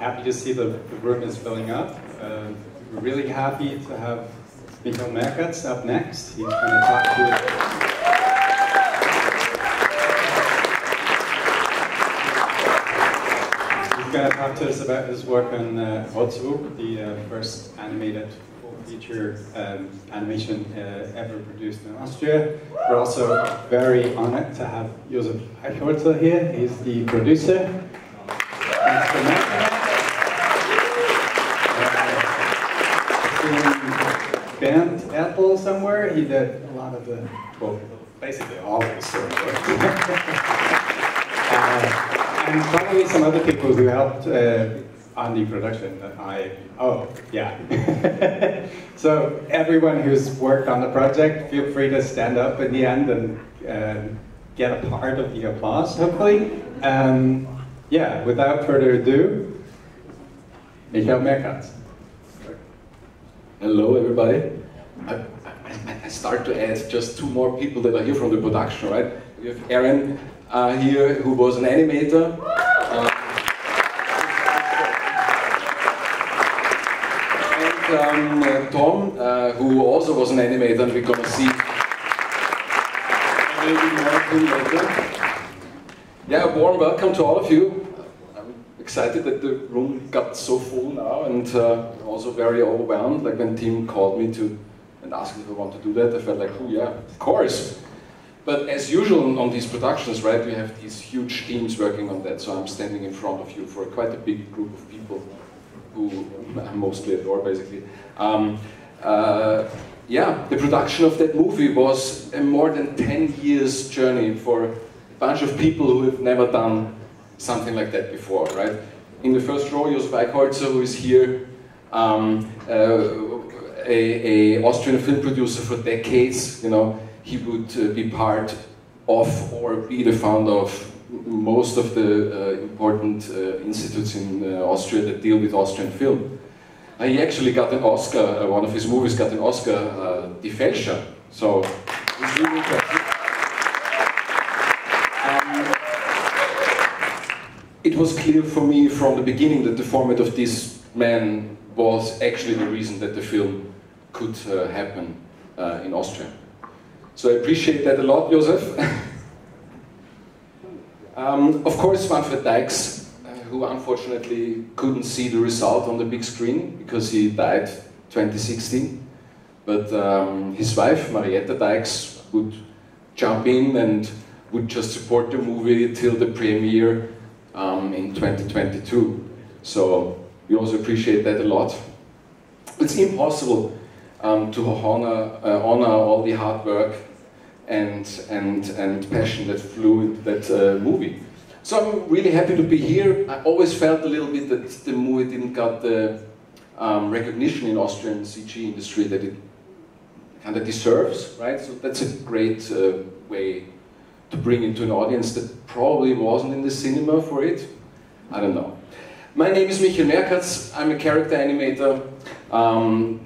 happy to see the, the room is filling up. Uh, we're really happy to have Michael Merkatz up next. He's going to talk to us. He's going to talk to us about his work on uh, the uh, first animated full feature um, animation uh, ever produced in Austria. We're also very honored to have Josef Aichholzer here. He's the producer. Somewhere. He did a lot of the, well, basically all of the story uh, and probably some other people who helped uh, on the production that I, oh, yeah. so everyone who's worked on the project, feel free to stand up in the end and uh, get a part of the applause, hopefully. Um, yeah, without further ado, Michael Merkatz. Hello, everybody. I, I, start to add just two more people that are here from the production, right? We have Aaron uh, here, who was an animator. Uh, um, uh, Tom, uh, who also was an animator, and we're gonna see. Yeah, a warm welcome to all of you. I'm excited that the room got so full now, and uh, also very overwhelmed. Like when Tim called me to and asked if I want to do that, I felt like, oh yeah, of course. But as usual on these productions, right, we have these huge teams working on that, so I'm standing in front of you for quite a big group of people who I mostly adore, basically. Um, uh, yeah, the production of that movie was a more than 10 years journey for a bunch of people who have never done something like that before, right? In the first row, Josef Aichholzer, who is here, um, uh, a, a, Austrian film producer for decades, you know, he would uh, be part of or be the founder of most of the uh, important uh, institutes in uh, Austria that deal with Austrian film. he actually got an Oscar, one of his movies got an Oscar, uh, Die Fälscher. So, really. Um, it was clear for me from the beginning that the format of this man was actually the reason that the film could uh, happen uh, in Austria. So I appreciate that a lot, Josef. Um, of course, Manfred Deix, uh, who unfortunately couldn't see the result on the big screen because he died 2016. But um, his wife, Marietta Deix, would jump in and would just support the movie till the premiere um, in 2022. So we also appreciate that a lot. It's impossible um, to honor, uh, honor all the hard work and, and, and passion that flew into that uh, movie. So I'm really happy to be here. I always felt a little bit that the movie didn't get the um, recognition in Austrian CG industry that it kind of deserves, right? So that's a great uh, way to bring into an audience that probably wasn't in the cinema for it. I don't know. My name is Michael Merkatz. I'm a character animator. Um,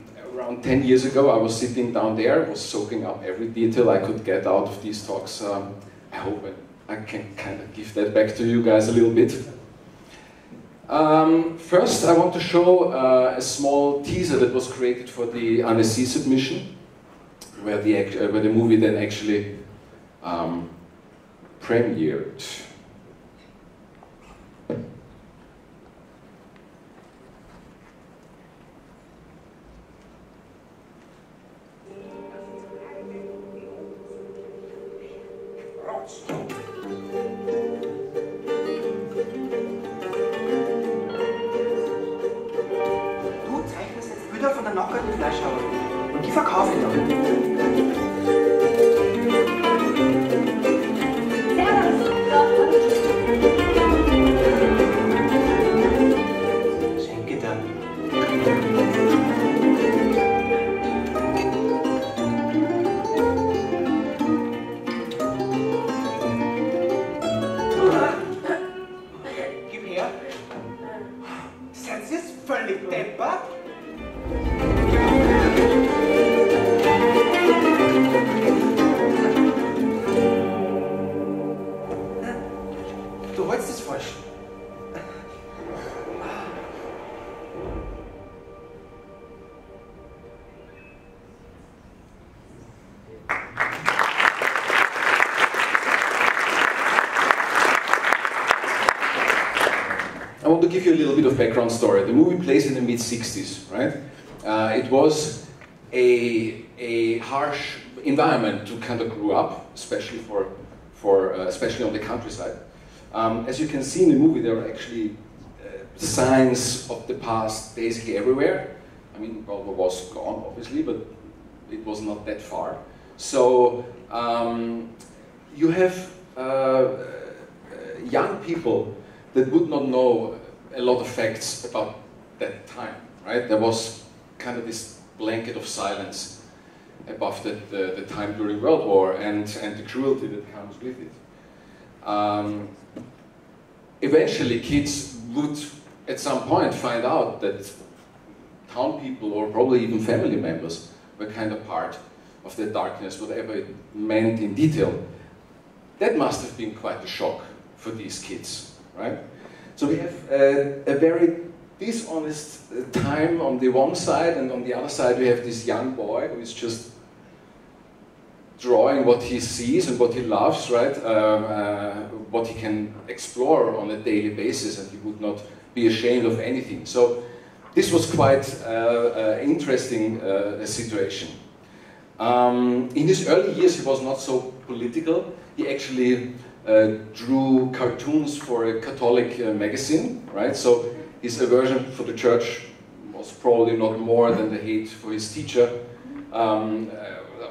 around 10 years ago, I was sitting down there, was soaking up every detail I could get out of these talks. Um, I hope I, can kind of give that back to you guys a little bit. Um, first, I want to show uh, a small teaser that was created for the Annecy submission, where the, uh, where the movie then actually um, premiered. much. Plays in the mid 60s, right? Uh, it was a, a harsh environment to kind of grow up, especially for, for uh, especially on the countryside. Um, as you can see in the movie, there are actually uh, signs of the past basically everywhere. I mean, World War was gone, obviously, but it was not that far. So um, you have uh, uh, young people that would not know a lot of facts about that time, right? There was kind of this blanket of silence above the, the, the time during World War and, and the cruelty that comes with it. Um, eventually, kids would at some point find out that town people or probably even family members were kind of part of the darkness, whatever it meant in detail. That must have been quite a shock for these kids, right? So we have a, a very dishonest time on the one side, and on the other side we have this young boy who is just drawing what he sees and what he loves, right? Um, uh, what he can explore on a daily basis, and he would not be ashamed of anything. So this was quite uh, uh, interesting uh, situation. Um, in his early years, he was not so political. He actually uh, drew cartoons for a Catholic uh, magazine, right? So his aversion for the church was probably not more than the hate for his teacher, um,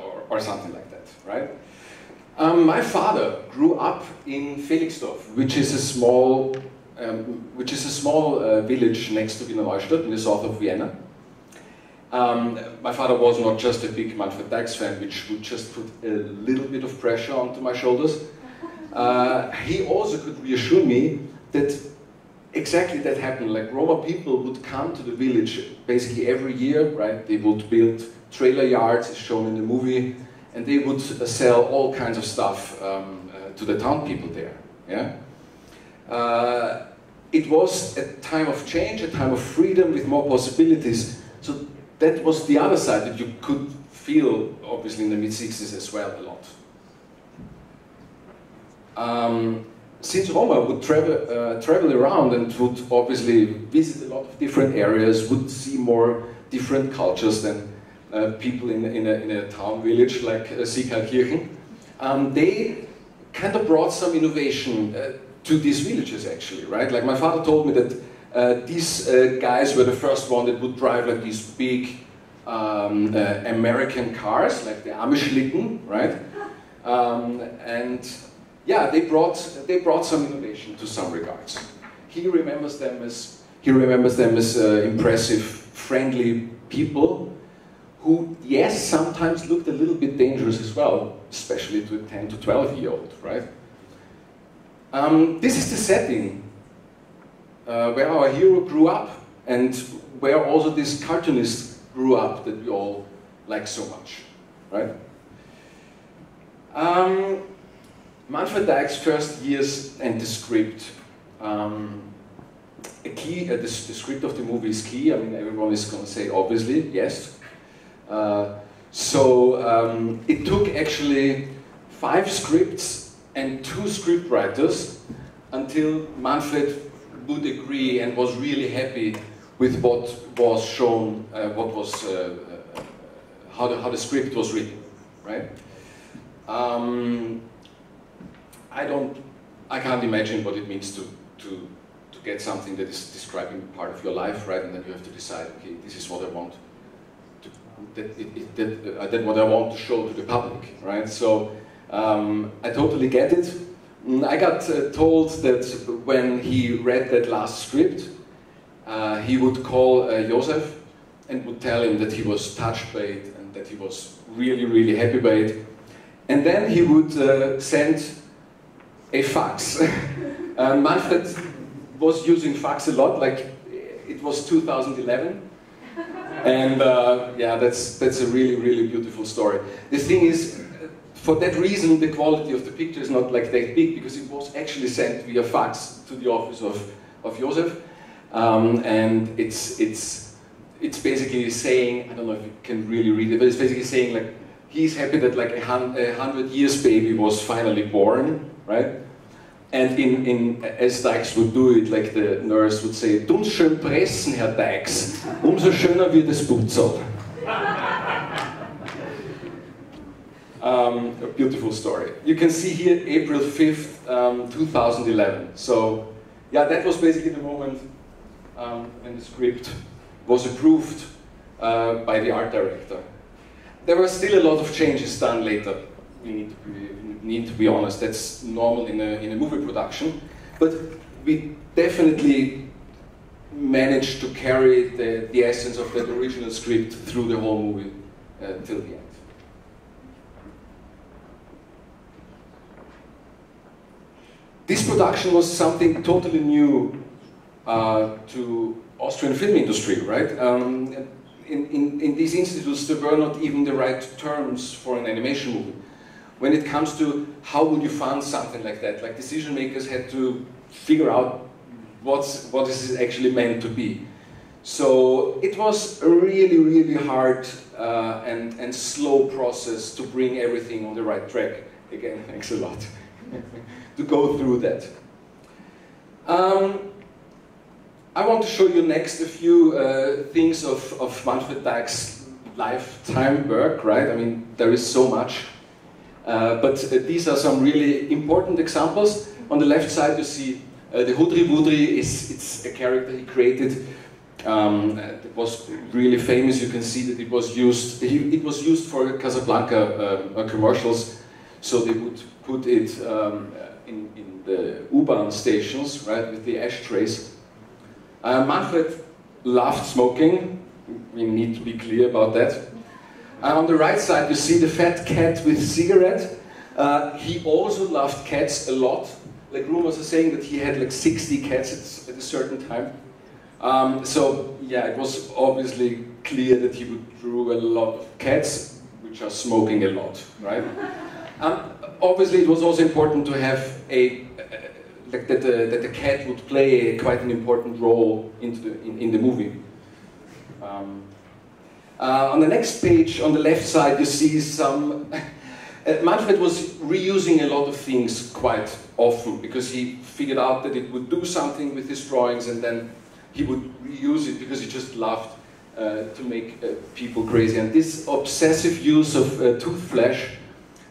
or, or something like that right? Um, my father grew up in Felixdorf, which is a small, um, which is a small uh, village next to Wiener Neustadt in the south of Vienna. Um, my father was not just a big Manfred Deix fan, which would just put a little bit of pressure onto my shoulders. Uh, he also could reassure me that exactly that happened. Like Roma people would come to the village basically every year, right? They would build trailer yards, as shown in the movie and they would uh, sell all kinds of stuff um, uh, to the town people there. Yeah? Uh, it was a time of change, a time of freedom with more possibilities. So that was the other side that you could feel, obviously, in the mid 60s as well, a lot. Um, since Roma would travel, uh, travel around and would obviously visit a lot of different areas, would see more different cultures than uh, people in, in, a, in a town village like uh, um, they kind of brought some innovation uh, to these villages actually, right? Like my father told me that uh, these uh, guys were the first one that would drive like these big um, uh, American cars, like the Amish right? Um, and yeah, they brought they brought some innovation to some regards. He remembers them as he remembers them as impressive, friendly people who, yes, sometimes looked a little bit dangerous as well, especially to a 10 to 12 year old, right? Um, this is the setting uh, where our hero grew up and where also this cartoonist grew up that we all like so much, right? Um, Manfred Deix' first years and the script. Um, a key, uh, the, the, script of the movie is key. I mean, everyone is going to say, obviously, yes, uh, so um, it took actually five scripts and two scriptwriters until Manfred would agree and was really happy with what was shown, uh, what was, uh, uh how, the, how the script was written, right? Um, I don't, I can't imagine what it means to, to, to get something that is describing part of your life, right? And then you have to decide, okay, this is what I want that, it, it, that, uh, that what I want to show to the public, right? So um, I totally get it. Mm, I got uh, told that when he read that last script, uh, he would call uh, Josef and would tell him that he was touched by it and that he was really, really happy by it. And then he would uh, send a fax. Manfred was using fax a lot, like it was 2011 and uh, yeah, that's, that's a really, really beautiful story. The thing is, for that reason, the quality of the picture is not like that big because it was actually sent via fax to the office of, of Josef. Um, and it's, it's, it's basically saying, I don't know if you can really read it, but it's basically saying like, he's happy that like a hundred years baby was finally born, right? And in, in, as Deix would do it, like the nurse would say, Tun's schön pressen, Herr Deix. Umso schöner wird es Butzel. Um, a beautiful story. You can see here April 5th, um, 2011. So, yeah, that was basically the moment um, when the script was approved uh, by the art director. There were still a lot of changes done later. We need to be, need to be honest, that's normal in a, in a movie production. But we definitely managed to carry the, the essence of that original script through the whole movie uh, till the end. This production was something totally new uh, to Austrian film industry, right? Um, in, in, in these institutes, there were not even the right terms for an animation movie. When it comes to how would you fund something like that, like decision makers had to figure out what's, what is it actually meant to be. So it was a really, really hard uh, and, and slow process to bring everything on the right track. Again, thanks a lot. to go through that. Um, I want to show you next a few uh, things of, of Manfred Deix' lifetime work, right? I mean, there is so much. Uh, but uh, these are some really important examples. On the left side you see uh, the Houdri Voudri is it's a character he created. Um, it was really famous. You can see that it was used. It was used for Casablanca uh, commercials, so they would put it um, in, in the U-Bahn stations, right, with the ashtrays. Uh, Manfred loved smoking. We need to be clear about that. On the right side, you see the fat cat with cigarette. Uh, he also loved cats a lot. Like rumors are saying that he had like 60 cats at, at a certain time. Um, so yeah, it was obviously clear that he would draw a lot of cats, which are smoking a lot, right? Um, obviously, it was also important to have a like that the, that the cat would play quite an important role into the, in, in the movie. Um, uh, on the next page, on the left side, you see some. Uh, Manfred was reusing a lot of things quite often because he figured out that it would do something with his drawings and then he would reuse it because he just loved uh, to make uh, people crazy. And this obsessive use of uh, tooth flesh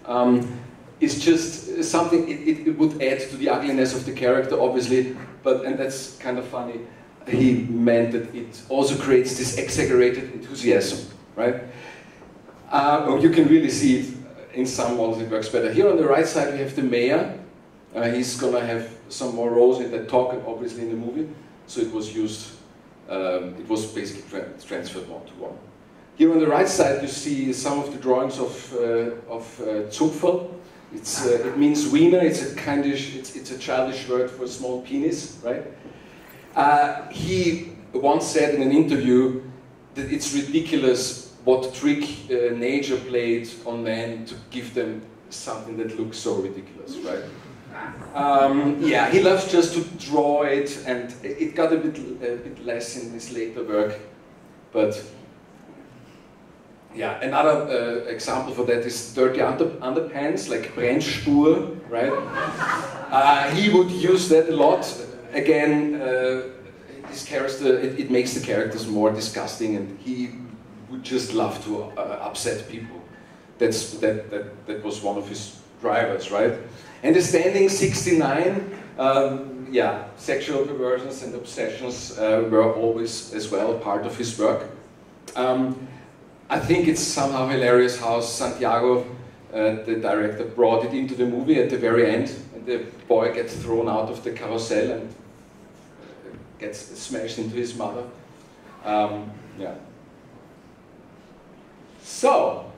um, is just something, it, it, would add to the ugliness of the character, obviously, but, and that's kind of funny, he meant that it also creates this exaggerated enthusiasm, right? Uh, you can really see it in some models it works better. Here on the right side we have the mayor. Uh, he's gonna have some more roles in that talk, obviously in the movie. So it was used, um, it was basically tra transferred one to one. Here on the right side you see some of the drawings of, uh, of uh. It's, uh, it means wiener, it's a kind of, it's, it's a childish word for a small penis, right? Uh, he once said in an interview that it's ridiculous what trick uh, nature played on men to give them something that looks so ridiculous, right? Um, yeah, he loves just to draw it, and it got a bit, a bit less in his later work, but yeah, another uh, example for that is dirty under, underpants, like Brennspur, right? Uh, he would use that a lot. Again, uh, his character, it, it, makes the characters more disgusting, and he would just love to uh, upset people. That's, that, that, that was one of his drivers, right? And the standing 69, um, yeah, sexual perversions and obsessions uh, were always as well part of his work. Um, I think it's somehow hilarious how Santiago, uh, the director, brought it into the movie at the very end, and the boy gets thrown out of the carousel and uh, gets smashed into his mother. Um, yeah. So,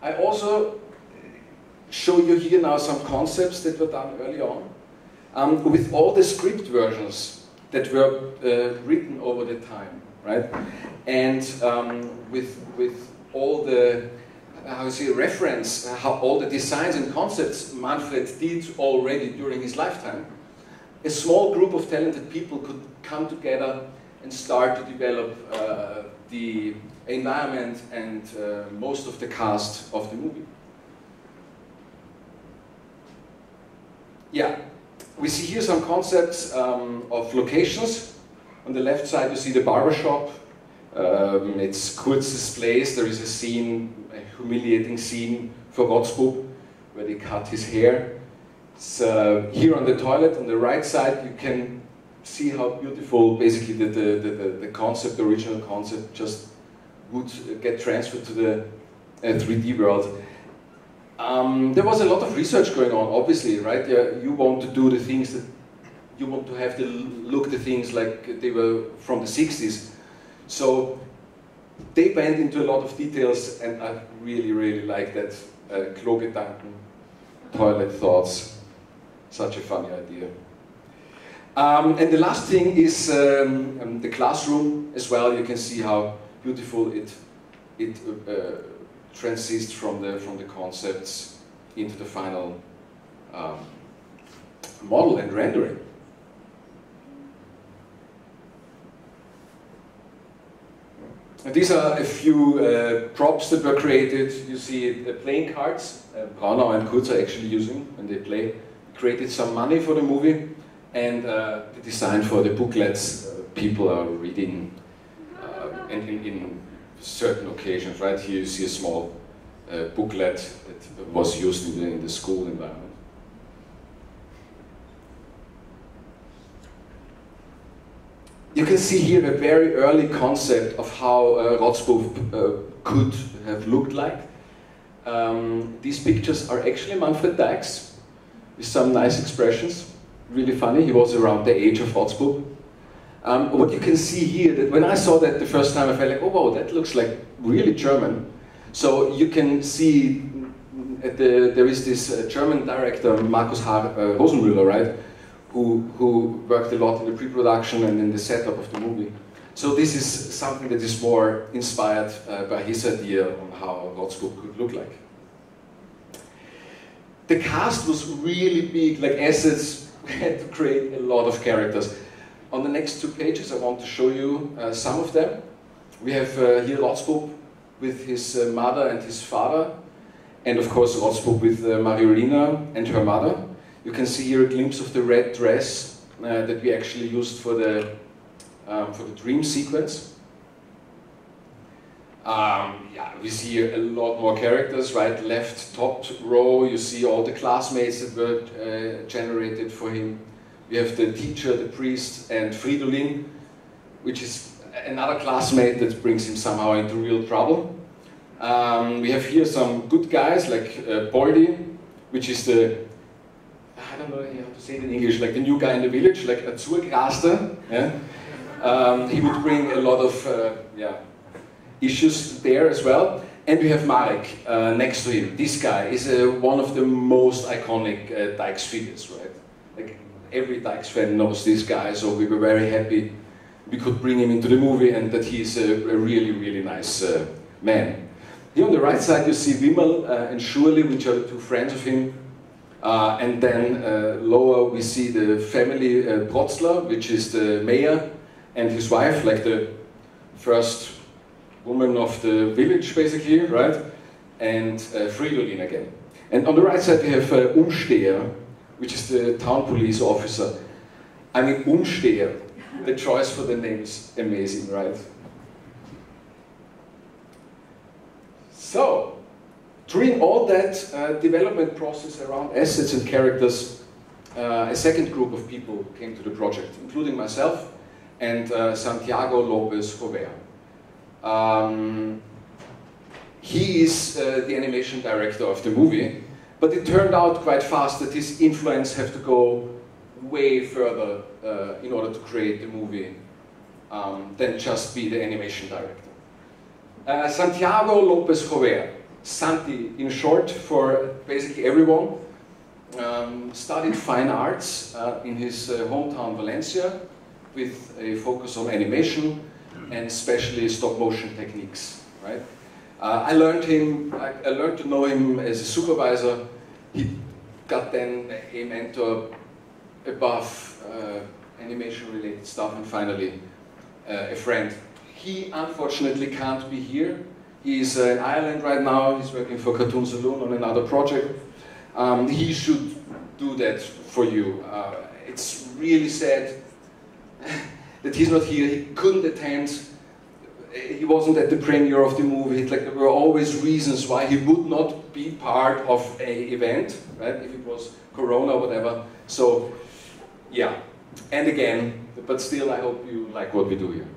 I also show you here now some concepts that were done early on. Um, with all the script versions that were uh, written over the time right? And um, with, with all the, how you say, reference, how all the designs and concepts Manfred did already during his lifetime, a small group of talented people could come together and start to develop uh, the environment and uh, most of the cast of the movie. yeah, we see here some concepts um, of locations. On the left side, you see the barbershop. Um, it's Kurz's place. There is a scene, a humiliating scene for Rotzbub, where they cut his hair. So here on the toilet, on the right side, you can see how beautiful, basically, the, the, the, the concept, the original concept, just would get transferred to the uh, 3D world. Um, there was a lot of research going on, obviously, right? Yeah, you want to do the things that you want to have the look the things like they were from the 60s. So they went into a lot of details, and I really, really like that. Uh, Klogedanken, toilet thoughts, such a funny idea. Um, and the last thing is um, um, the classroom as well. You can see how beautiful it it uh, transists from the from the concepts into the final um, model and rendering. And these are a few uh, props that were created. You see the playing cards. Uh, Braunau and Kurz are actually using when they play. Created some money for the movie, and uh, the design for the booklets. Uh, people are reading uh, in, in, in, certain occasions. Right here, you see a small uh, booklet that was used in the, in the school environment. You can see here a very early concept of how uh, uh, could have looked like. Um, these pictures are actually Manfred Deix with some nice expressions. Really funny, he was around the age of Rotzbub. Um, what you can see here, that when I saw that the first time, I felt like, oh wow, that looks like really German. So you can see the, there is this uh, German director, Marcus H., uh, Rosenmüller, right? who, who worked a lot in the pre-production and in the setup of the movie. So this is something that is more inspired uh, by his idea on how Rotzbub could look like. The cast was really big, like assets had to create a lot of characters. On the next two pages I want to show you uh, some of them. We have uh, here Rotzbub with his uh, mother and his father, and of course Rotzbub with uh, Mariolina and her mother. You can see here a glimpse of the red dress uh, that we actually used for the, um, for the dream sequence. Um, yeah, we see a lot more characters, right? Left top row, you see all the classmates that were uh, generated for him. We have the teacher, the priest, and Fridolin, which is another classmate that brings him somehow into real trouble. Um, we have here some good guys like uh, Boldi, which is the I don't know how to say it in English, like the new guy in the village, like a Zurgraster. Yeah? Um, he would bring a lot of uh, yeah, issues there as well. And we have Marek uh, next to him. This guy is uh, one of the most iconic uh, Deix figures, right? Like every Deix fan knows this guy, so we were very happy we could bring him into the movie and that he's a, a really, really nice uh, man. Here on the right side you see Wimmel uh, and Schurli, which are the two friends of him uh, and then uh, lower we see the family uh, Protzler, which is the mayor and his wife, like the first woman of the village basically, right? And uh, Fridolin again. And on the right side we have uh, Umsteher, which is the town police officer. I mean Umsteher, the choice for the name is amazing, right? So, during all that uh, development process around assets and characters, uh, a second group of people came to the project, including myself and uh, Santiago Lopez Jover. Um, he is uh, the animation director of the movie, but it turned out quite fast that his influence had to go way further uh, in order to create the movie um, than just be the animation director. Uh, Santiago Lopez Jover Santi in short for basically everyone. Um, studied fine arts uh, in his uh, hometown Valencia with a focus on animation and especially stop motion techniques. Right? Uh, I learned him. I, I, learned to know him as a supervisor. He got then a mentor above uh, animation-related stuff, and finally uh, a friend. He unfortunately can't be here He's uh, in Ireland right now. He's working for Cartoon Saloon on another project. Um, he should do that for you. Uh, it's really sad that he's not here. He couldn't attend. He wasn't at the premiere of the movie. Like there were always reasons why he would not be part of a event, right? If it was Corona or whatever. So, yeah. And again, but still, I hope you like what we do here.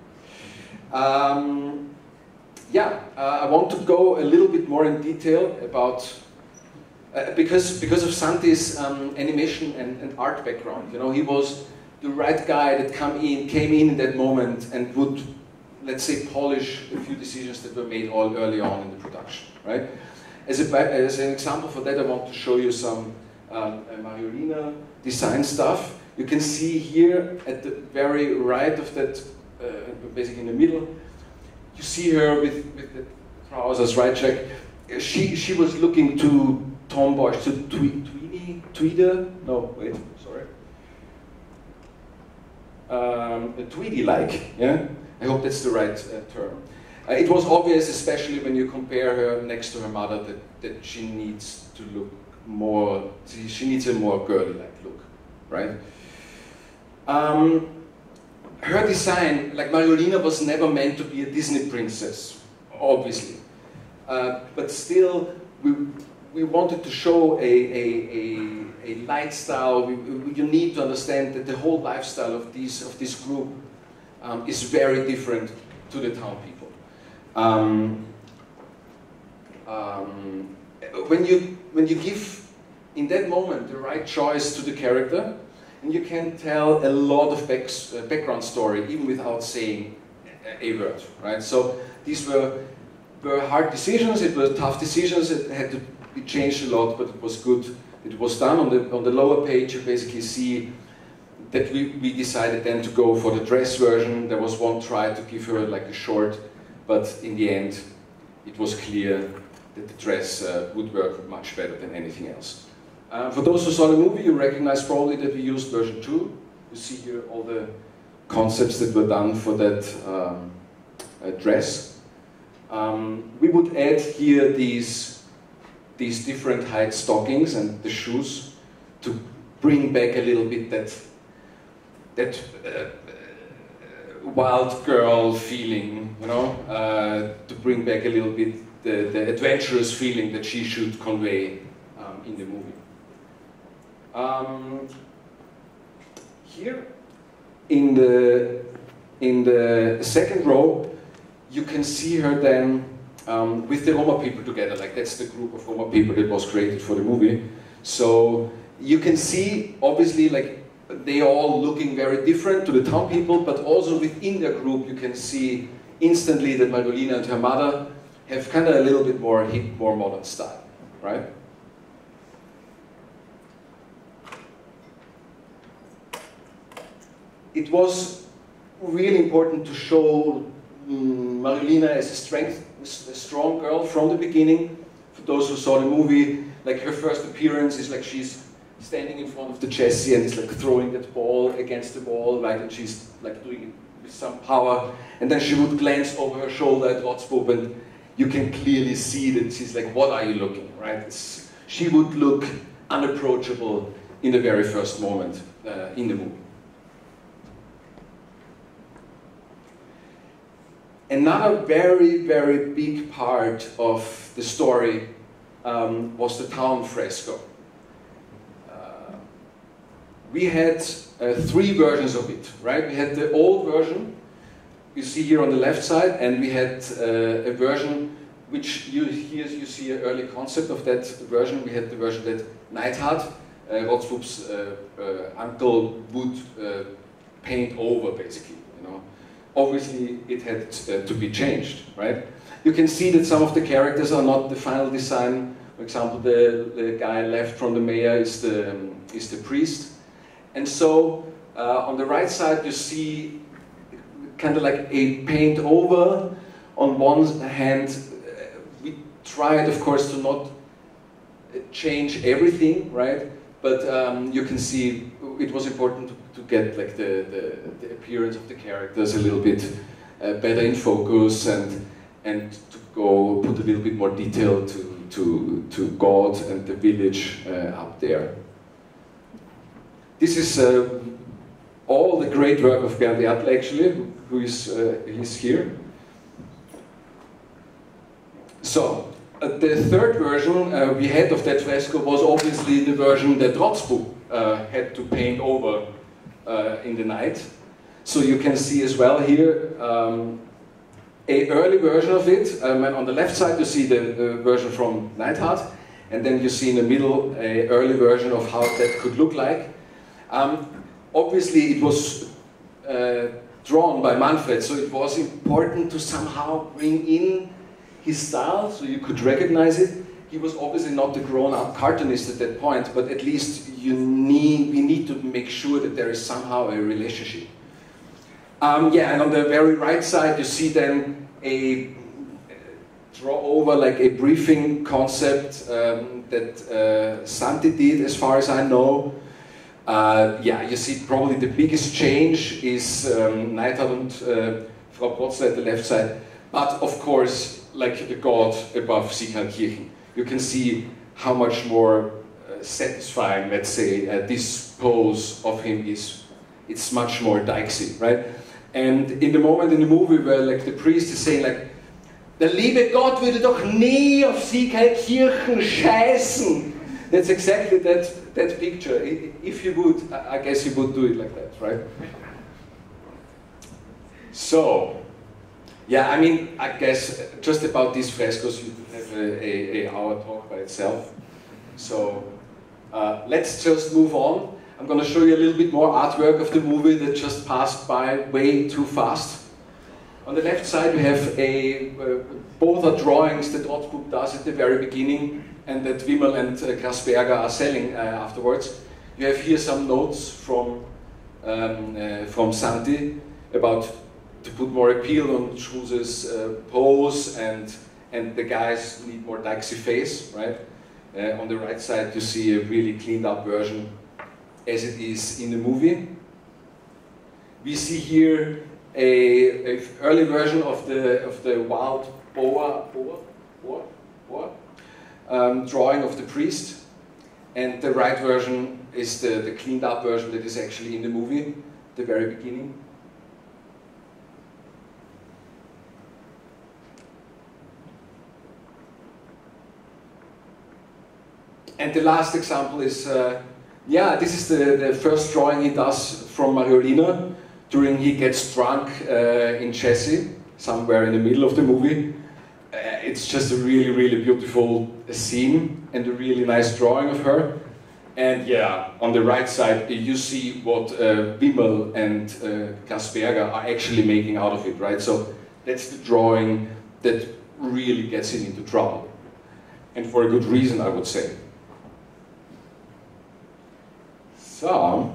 Um, yeah, uh, I want to go a little bit more in detail about uh, because because of Santi's um, animation and, and, art background. You know, he was the right guy that come in, came in in that moment and would, let's say, polish a few decisions that were made all early on in the production, right? As, a, as an example for that, I want to show you some um, Mariolina design stuff. You can see here at the very right of that, uh, basically in the middle, you see her with, with the trousers, right, Jack? She, she was looking to Tom tomboyish, to Tweedy, Tweeder? No, wait, um, Tweedy-like. Yeah, I hope that's the right uh, term. Uh, it was obvious, especially when you compare her next to her mother, that, that she needs to look more. She needs a more girly-like look, right? Um, her design, like Mariolina, was never meant to be a Disney princess, obviously, uh, but still, we we wanted to show a, a, a a lifestyle. We, we, you need to understand that the whole lifestyle of this, of this group um, is very different to the town people. Um, um, when, you, when you give, in that moment, the right choice to the character, and you can tell a lot of back, uh, background story even without saying a, a word, right? So these were, were hard decisions, it were tough decisions, it had to be changed a lot, but it was good it was done. On the, on the lower page, you basically see that we, we decided then to go for the dress version. There was one try to give her like a short, but in the end, it was clear that the dress uh, would work much better than anything else. Uh, for those who saw the movie, you recognize probably that we used version 2. You see here all the concepts that were done for that um, uh, dress. Um, we would add here these these different height stockings and the shoes to bring back a little bit that that uh, uh, wild girl feeling, you know, uh, to bring back a little bit the, the adventurous feeling that she should convey um, in the movie. Um, here, in the in the second row, you can see her then um, with the Roma people together. Like that's the group of Roma people that was created for the movie. So you can see, obviously, like they are all looking very different to the town people, but also within their group, you can see instantly that Mariolina and her mother have kind of a little bit more hip, more modern style, right? It was really important to show um, Mariolina as a strength a strong girl from the beginning. For those who saw the movie, like her first appearance is like she's standing in front of the chassis and is like throwing that ball against the wall, right? And she's like doing it with some power. And then she would glance over her shoulder at Rotzbub and you can clearly see that she's like, what are you looking, right? It's, she would look unapproachable in the very first moment uh, in the movie. Another very, very big part of the story um, was the town fresco. Uh, we had uh, three versions of it, right? We had the old version, you see here on the left side, and we had uh, a version which you, here you see an early concept of that version. We had the version that Neidhart, uh, uh, uh, uncle, would uh, paint over, basically obviously it had uh, to be changed, right? You can see that some of the characters are not the final design. For example, the, the guy left from the mayor is the, um, is the priest. And so uh, on the right side you see kind of like a paint over. On one hand, uh, we tried of course to not change everything, right? But um, you can see it was important to, get like the, the, the, appearance of the characters a little bit uh, better in focus and and to go put a little bit more detail to to to God and the village uh, up there. this is uh, all the great work of Bernd Ertl actually, who is uh, he's here. So, uh, the third version uh, we had of that fresco was obviously the version that Rotzbub uh, had to paint over uh, in the night. So you can see as well here um, a early version of it. Um, and on the left side you see the, version from Neidhardt, and then you see in the middle a early version of how that could look like. Um, obviously it was uh, drawn by Manfred, so it was important to somehow bring in his style so you could recognize it. He was obviously not the grown-up cartoonist at that point, but at least you need, we need to make sure that there is somehow a relationship. Um, yeah, and on the very right side you see then a draw over like a briefing concept um, that uh, Santi did as far as I know. Uh, yeah, you see probably the biggest change is um, Neidhardt and uh, Frau Protzler at the left side. But of course, like the God above Siegheilkirchen, you can see how much more uh, satisfying, let's say, uh, this pose of him is. It's much more Dykesy, right? And in the moment in the movie where like the priest is saying like, der liebe Gott würde doch nie auf Siegheilkirchen scheißen. That's exactly that, that picture. If you would, I guess you would do it like that, right? So, yeah, I mean, I guess just about these frescoes you have a, a, a hour talk by itself. So, uh, let's just move on. I'm going to show you a little bit more artwork of the movie that just passed by way too fast. On the left side we have a, uh, both are drawings that Rotzbub does at the very beginning and that Wimmel and uh, Kasperger are selling uh, afterwards. You have here some notes from, um, uh, from Santi about to put more appeal on Schulze's uh, pose and, and the guys need more Dykesy face, right? Uh, on the right side you see a really cleaned up version as it is in the movie. We see here a, a early version of the of the wild boa boa boa boa um, drawing of the priest, and the right version is the, the cleaned up version that is actually in the movie, the very beginning. And the last example is uh, yeah, this is the, the first drawing he does from Mariolina during he gets drunk uh, in Jessie, somewhere in the middle of the movie. Uh, it's just a really, really beautiful scene and a really nice drawing of her. And yeah, on the right side, you see what uh, Wimmel and uh, Kasperger are actually making out of it, right? So that's the drawing that really gets him into trouble. And for a good reason, I would say. So,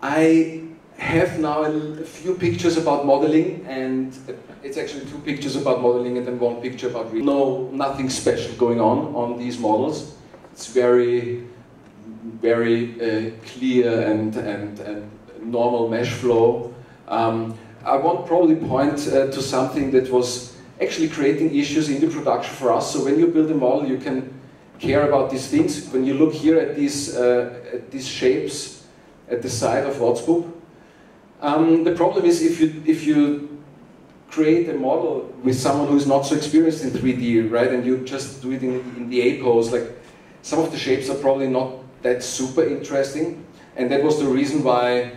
I have now a few pictures about modeling, and it's actually two pictures about modeling and then one picture about real. No, nothing special going on on these models. It's very, very uh, clear and, and, and normal mesh flow. Um, I want probably point uh, to something that was actually creating issues in the production for us. So when you build a model, you can care about these things. When you look here at these, uh, at these shapes at the side of Rotzbub, um, the problem is if you, if you create a model with someone who's not so experienced in 3D, right, and you just do it in, in the A pose, like some of the shapes are probably not that super interesting, and that was the reason why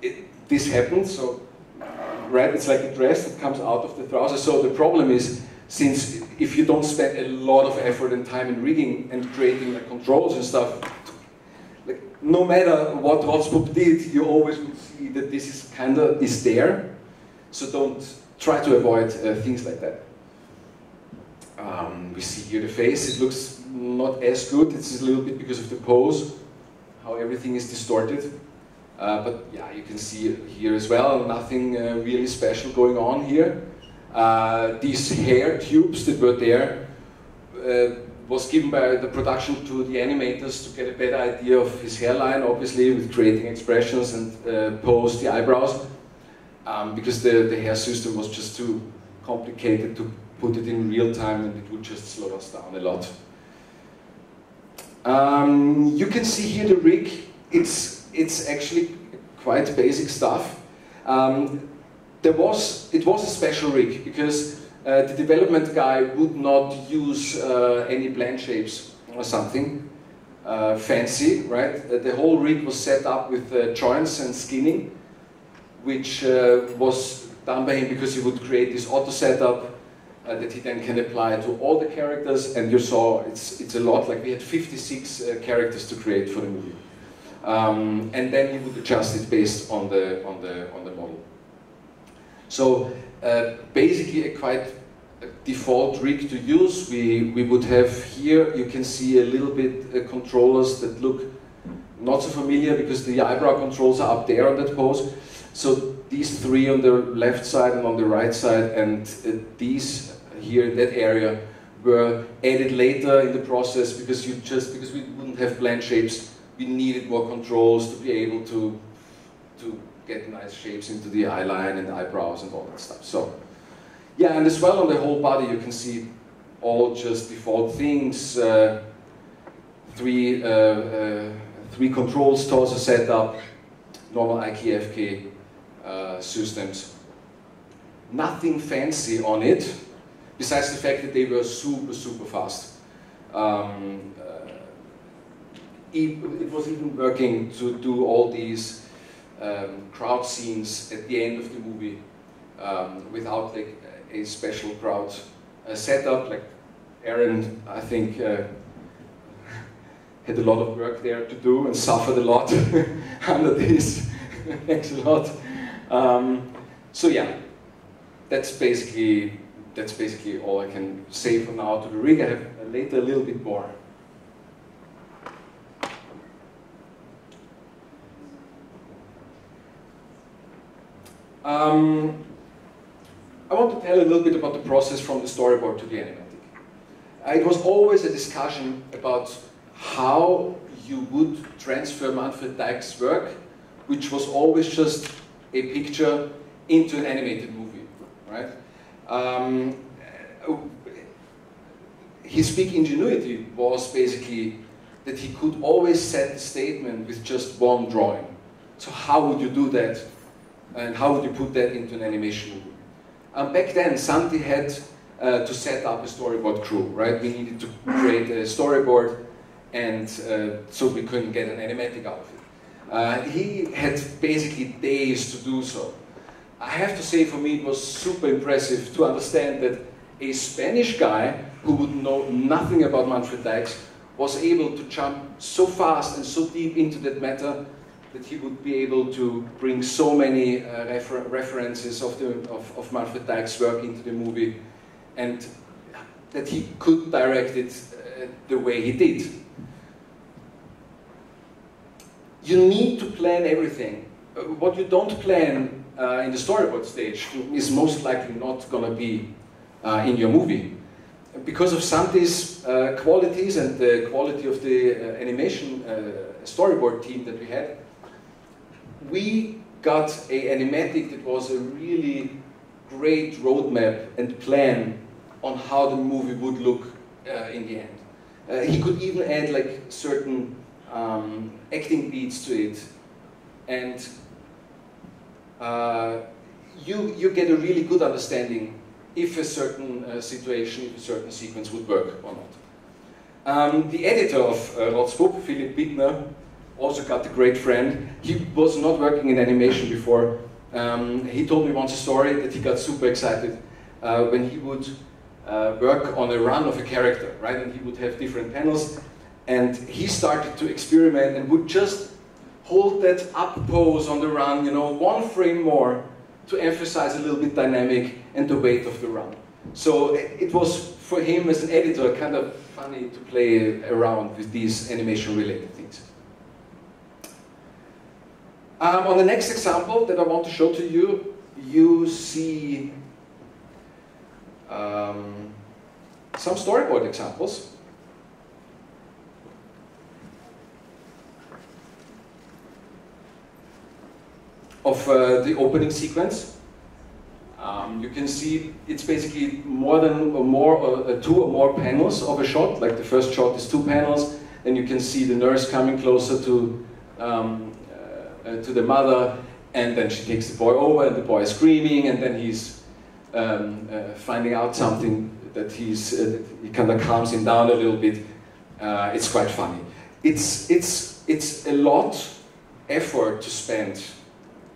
it, this happened. So, right, it's like a dress that comes out of the trouser. So the problem is since if you don't spend a lot of effort and time in rigging and creating like controls and stuff, like no matter what Rotzbub did, you always would see that this is kind of is there. So don't try to avoid uh, things like that. Um, we see here the face, it looks not as good, it's a little bit because of the pose, how everything is distorted. Uh, but yeah, you can see here as well, nothing uh, really special going on here. Uh, these hair tubes that were there uh, was given by the production to the animators to get a better idea of his hairline, obviously, with creating expressions and uh, pose the eyebrows, um, because the, the hair system was just too complicated to put it in real time and it would just slow us down a lot. Um, you can see here the rig. It's, it's actually quite basic stuff. Um, there was, it was a special rig because uh, the development guy would not use uh, any blend shapes or something uh, fancy, right? Uh, the whole rig was set up with uh, joints and skinning, which uh, was done by him because he would create this auto setup that he then can apply to all the characters. And you saw it's, it's a lot, like we had 56 uh, characters to create for the movie. Um, and then he would adjust it based on the, on the, on the model. So uh, basically a quite default rig to use. We, we would have here, you can see a little bit uh, controllers that look not so familiar because the eyebrow controls are up there on that pose. So these three on the left side and on the right side and uh, these here in that area were added later in the process because you just because we wouldn't have blend shapes we needed more controls to be able to to get nice shapes into the eye line and the eyebrows and all that stuff so yeah and as well on the whole body you can see all just default things uh, three uh, uh, three controls torso setup normal IKFK uh, systems. Nothing fancy on it, besides the fact that they were super, super fast. Um, uh, it, it, was even working to do all these um, crowd scenes at the end of the movie um, without like a special crowd uh, setup. Like Aaron, I think, uh, had a lot of work there to do and suffered a lot under this. Thanks a lot. Um, so yeah, that's basically that's basically all I can say for now to the rig. I have later a little bit more. Um, I want to tell a little bit about the process from the storyboard to the animatic. Uh, it was always a discussion about how you would transfer Manfred Deix' work, which was always just a picture into an animated movie, right? Um, his big ingenuity was basically that he could always set the statement with just one drawing. So how would you do that? And how would you put that into an animation movie? Um, back then, Santi had uh, to set up a storyboard crew, right? We needed to create a storyboard, and uh, so we couldn't get an animatic out of it. Uh, he had basically days to do so. I have to say for me it was super impressive to understand that a Spanish guy who would know nothing about Manfred Deix was able to jump so fast and so deep into that matter that he would be able to bring so many uh, refer references of, the, of, of Manfred Deix' work into the movie and that he could direct it uh, the way he did you need to plan everything. Uh, what you don't plan uh, in the storyboard stage is most likely not going to be uh, in your movie. Because of Santi's uh, qualities and the quality of the animation storyboard team that we had, we got a animatic that was a really great roadmap and plan on how the movie would look in the end. he could even add like certain um, acting beats to it, and uh, you, you get a really good understanding if a certain uh, situation, if a certain sequence would work or not. Um, the editor of uh, Rotzbub, Philipp Bittner, also got a great friend. He was not working in animation before. Um, he told me once a story that he got super excited uh, when he would uh, work on a run of a character, right? And he would have different panels, and he started to experiment and would just hold that up pose on the run, you know, one frame more to emphasize a little bit dynamic and the weight of the run. So it was for him as an editor kind of funny to play around with these animation related things. Um, on the next example that I want to show to you, you see um, some storyboard examples. of uh, the opening sequence. Um, you can see it's basically more than or more uh, two or more panels of a shot. Like the first shot is two panels, and you can see the nurse coming closer to, um, to the mother, and then she takes the boy over, and the boy is screaming, and then he's um, uh, finding out something that he's, uh, he kind of calms him down a little bit. Uh, it's quite funny. It's, it's, it's a lot effort to spend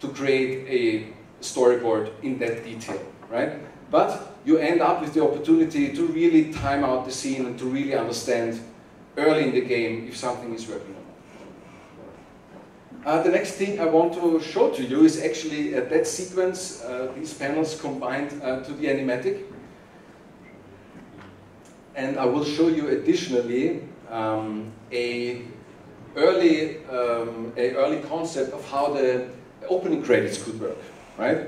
to create a storyboard in that detail, right? But you end up with the opportunity to really time out the scene and to really understand early in the game if something is working. Uh, the next thing I want to show to you is actually uh, that sequence, uh, these panels combined uh, to the animatic. And I will show you additionally um, a early um, a early concept of how the opening credits could work, right?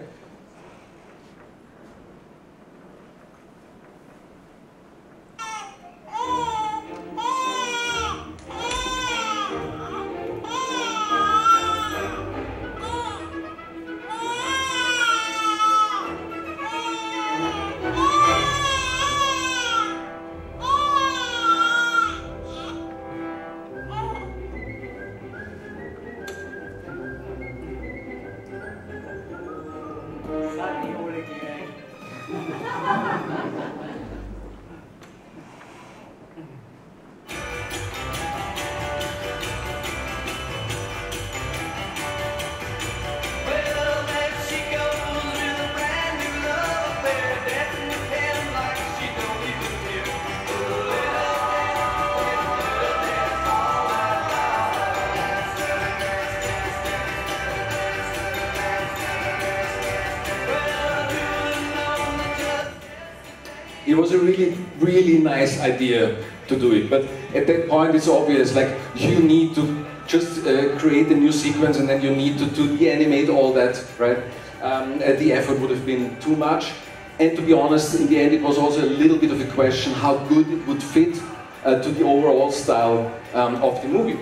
It was a really, really nice idea to do it. But at that point, it's obvious, like, you need to just uh, create a new sequence and then you need to, to de-animate all that, right? Um, the effort would have been too much. And to be honest, in the end, it was also a little bit of a question how good it would fit uh, to the overall style um, of the movie.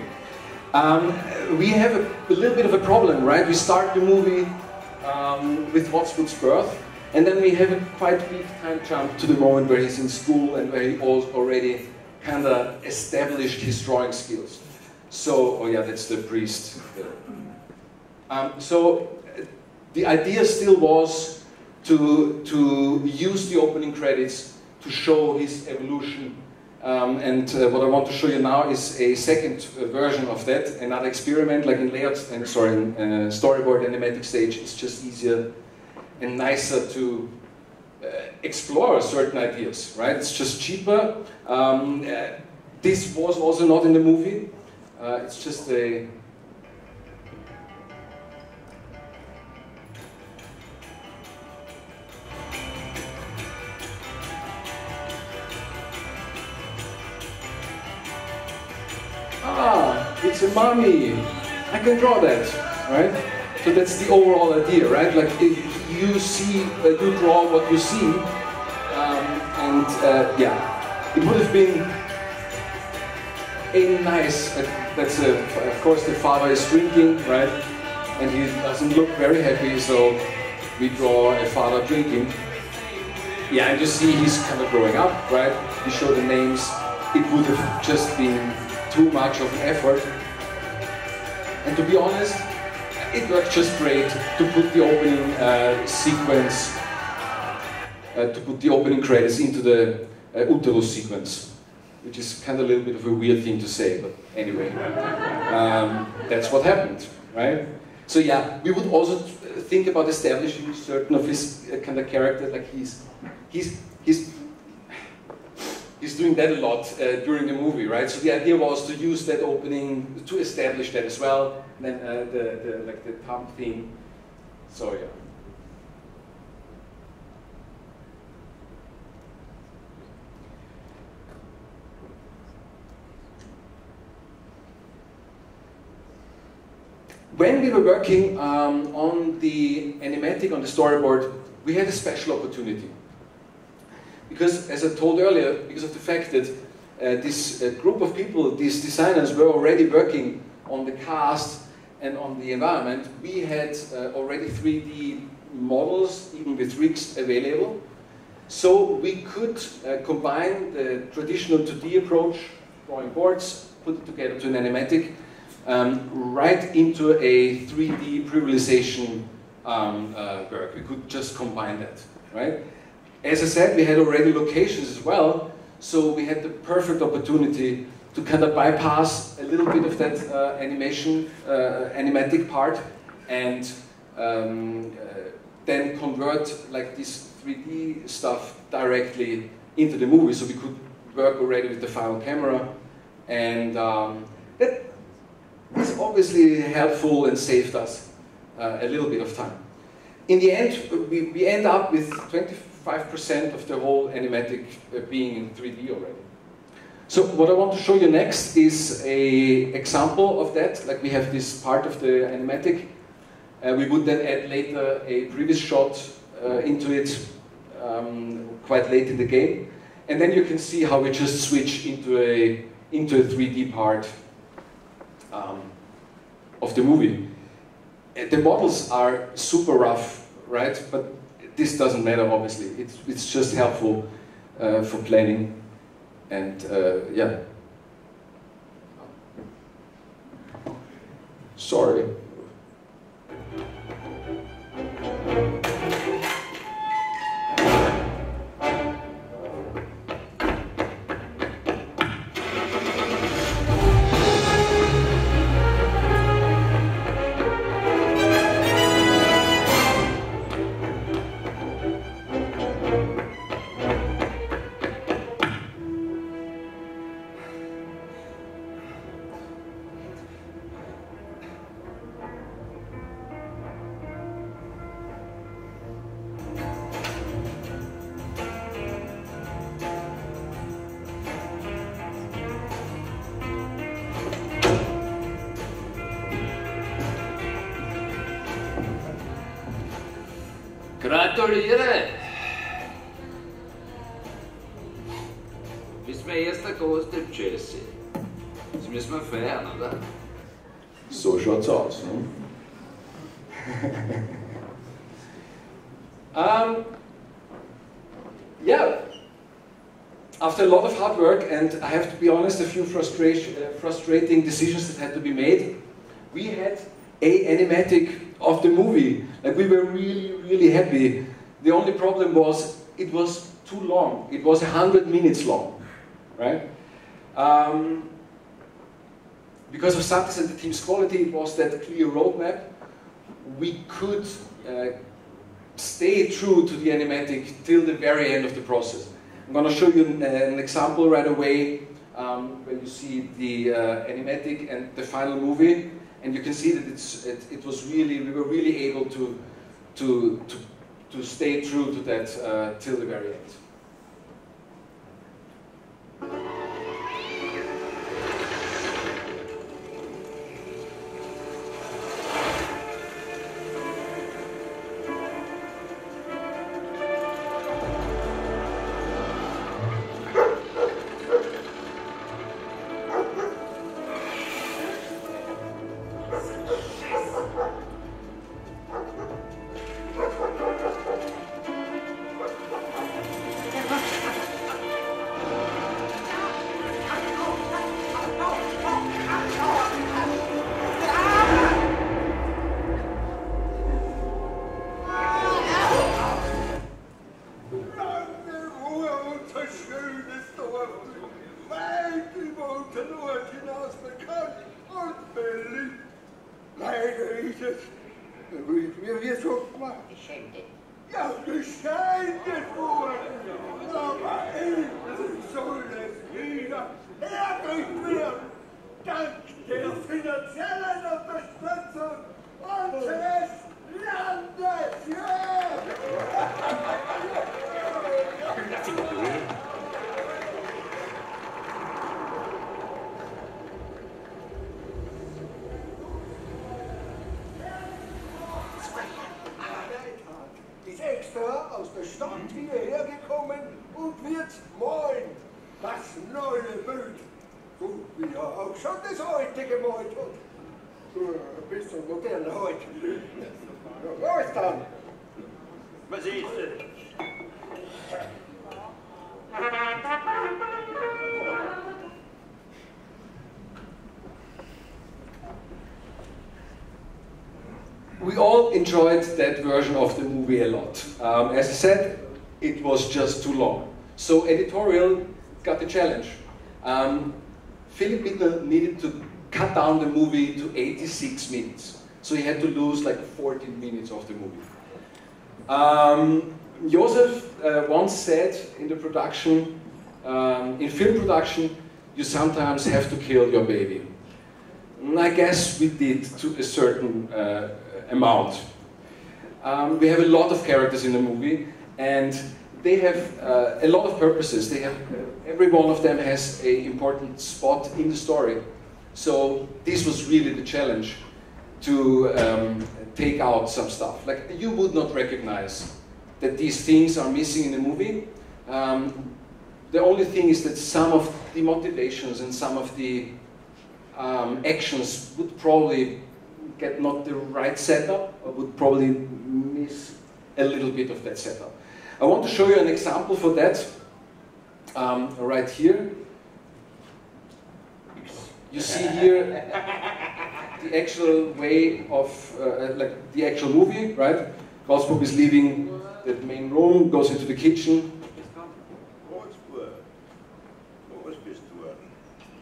Um, we have a, a, little bit of a problem, right? We start the movie um, with Rotzbub's birth, and then we have a quite big time jump to the moment where he's in school and where he already kind of established his drawing skills. So, oh yeah, that's the priest. Um, so the idea still was to, to use the opening credits to show his evolution. Um, and uh, what I want to show you now is a second uh, version of that, another experiment, like in layout, and sorry, in uh, storyboard animatic stage, it's just easier and nicer to uh, explore certain ideas, right? It's just cheaper. Um, uh, this was also not in the movie. Uh, it's just a Ah, it's a mummy. I can draw that, right? So that's the overall idea, right? Like you see, uh, you draw what you see, um, and uh, yeah, it would have been a nice. Uh, that's a, of course the father is drinking, right, and he doesn't look very happy, so we draw a father drinking. Yeah, and you see he's kind of growing up, right? You show the names. It would have just been too much of an effort. And to be honest, it worked just great to put the opening uh, sequence, uh, to put the opening credits into the uh, uterus sequence, which is kind of a little bit of a weird thing to say, but anyway, um, that's what happened, right? So yeah, we would also think about establishing certain of his uh, kind of character, like he's, he's, he's he's doing that a lot uh, during the movie, right? So the idea was to use that opening to establish that as well. And then uh, the, the like the thumb thing. So yeah. When we were working um, on the animatic, on the storyboard, we had a special opportunity. Because, as I told earlier, because of the fact that uh, this uh, group of people, these designers, were already working on the cast and on the environment, we had uh, already 3D models, even with rigs available. So we could uh, combine the traditional 2D approach, drawing boards, put it together to an animatic, um, right into a 3D pre-realization um, uh, work. We could just combine that, right? As I said, we had already locations as well, so we had the perfect opportunity to kind of bypass a little bit of that uh, animation, uh, animatic part, and um, uh, then convert like this 3D stuff directly into the movie. So we could work already with the final camera, and um, that is obviously helpful and saved us uh, a little bit of time. In the end, we, we end up with 25% of the whole animatic uh, being in 3D already. So what I want to show you next is a example of that. Like we have this part of the animatic. Uh, we would then add later a previs shot uh, into it um, quite late in the game. And then you can see how we just switch into a, into a 3D part um, of the movie. Uh, the models are super rough, right? But this doesn't matter, obviously. It's, it's just helpful uh, for planning. And uh, yeah. Sorry. Frustrating decisions that had to be made, we had a animatic of the movie. Like we were really, really happy. The only problem was it was too long. It was 100 minutes long, right? Um, because of Santi's and the team's quality, it was that clear roadmap. We could uh, stay true to the animatic till the very end of the process. I'm going to show you an, an example right away um, where you see the uh, animatic and the final movie and you can see that it's, it, it, was really, we were really able to, to, to, to stay true to that uh, till the very end. We all enjoyed that version of the movie a lot. Um, as I said, it was just too long. So editorial got the challenge. Um, Philipp Bittner needed to cut down the movie to 86 minutes. So he had to lose like 14 minutes of the movie. Um, Joseph uh, once said in the production, um, in film production, you sometimes have to kill your baby. And I guess we did to a certain uh, amount. Um, we have a lot of characters in the movie, and they have uh, a lot of purposes. They have uh, every one of them has an important spot in the story. So this was really the challenge to um, take out some stuff. Like you would not recognize that these things are missing in the movie. Um, the only thing is that some of the motivations and some of the um, actions would probably get not the right setup, or would probably miss a little bit of that setup. I want to show you an example for that um, right here. You see here the actual way of, uh, like the actual movie, right? Rotzbub is leaving the main room, goes into the kitchen.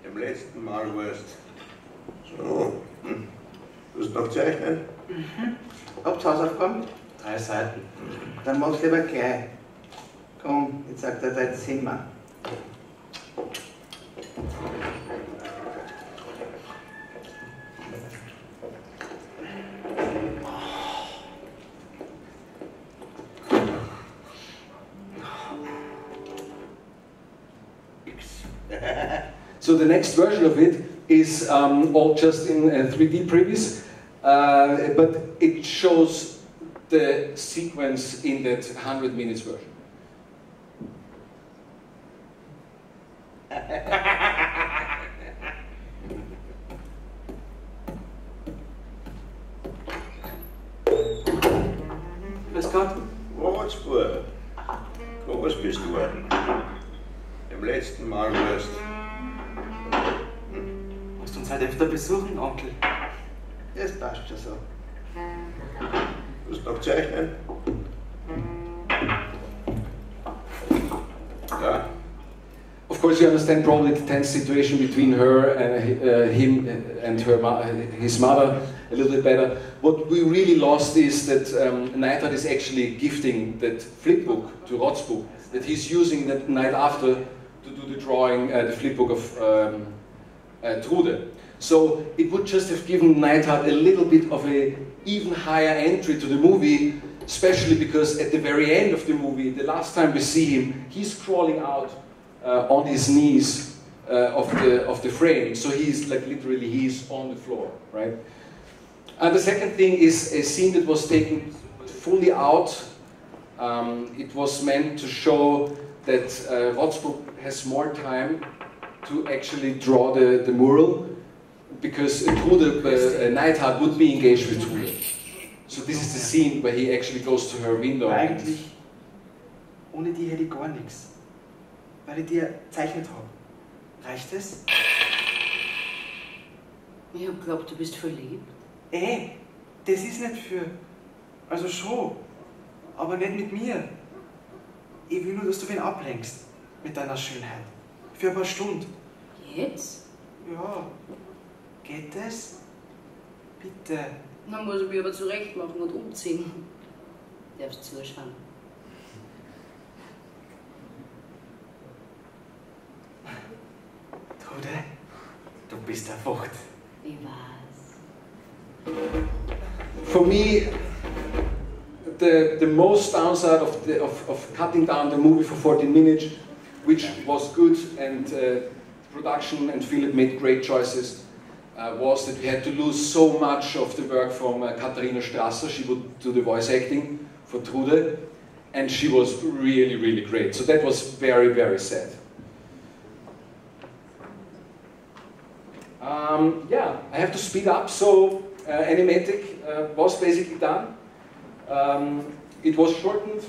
Im letzten Mal warst so. Du willst noch zeichnen? Mhm. Habt Hausaufgaben? Drei Seiten. Dann mach's lieber gleich. Komm, jetzt sagt er dein Zimmer. So the next version of it is um, all just in uh, 3D previs, uh, but it shows the sequence in that 100 minutes version. Grüß Gott. Rotzbub. Groß bist du worden. Im letzten Mal warst Musst uns halt öfter besuchen, Onkel. Das passt schon so. Of course, you understand probably the tense situation between her and uh, him and her his mother a little bit better. What we really lost is that um, Neidhardt is actually gifting that flip book to Rotzbub, that he's using that night after to do the drawing, uh, the flip book of um, uh, Trude. So it would just have given Neidhardt a little bit of a even higher entry to the movie, especially because at the very end of the movie, the last time we see him, he's crawling out uh, on his knees uh, of the of the frame. So he's like literally he's on the floor, right? And the second thing is a scene that was taken fully out. Um, it was meant to show that uh, Rotzbub has more time to actually draw the, the mural because Trude uh, Neidhardt would be engaged with Trude. So this is the scene where he actually goes to her window. and- Eigentlich, ohne die hätte ich gar nichts. Weil ich dir gezeichnet habe. Reicht es? Ich hab geglaubt, du bist verliebt. Ey, das ist nicht für. Also schon. Aber nicht mit mir. Ich will nur, dass du wen ablenkst. Mit deiner Schönheit. Für ein paar Stunden. Jetzt? Ja. Geht das? Bitte. Dann muss ich mich aber zurecht machen und umziehen. Darfst zuschauen. Trude, du bist erwacht. Ich weiß. for me, the, the most downside of, the, of, of cutting down the movie for 14 minutes, which was good and uh, production and Philip made great choices, uh, was that we had to lose so much of the work from uh, Katharina Strasser. She would do the voice acting for Trude, and she was really, really great. So that was very, very sad. Um, yeah, I have to speed up. So uh, Animatic uh, was basically done. Um, it was shortened.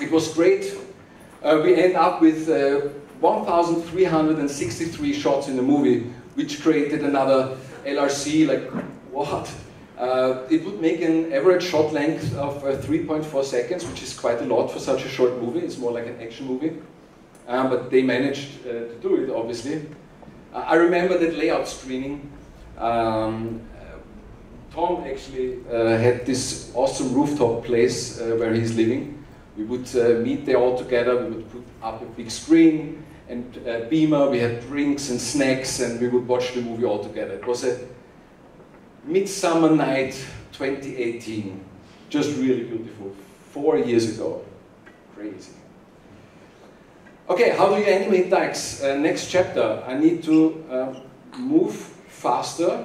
It was great. Uh, we end up with uh, 1,363 shots in the movie, which created another LRC. Like what? Uh, it would make an average shot length of uh, 3.4 seconds, which is quite a lot for such a short movie. It's more like an action movie. Um, but they managed uh, to do it, obviously. Uh, I remember that layout screening. Um, uh, Tom actually uh, had this awesome rooftop place where he's living. We would meet there all together. We would put up a big screen and beamer. We had drinks and snacks, and we would watch the movie all together. It was a Midsummer Night 2018. Just really beautiful. Four years ago. Crazy. Okay, how do you animate Deix? Uh, next chapter, I need to uh, move faster.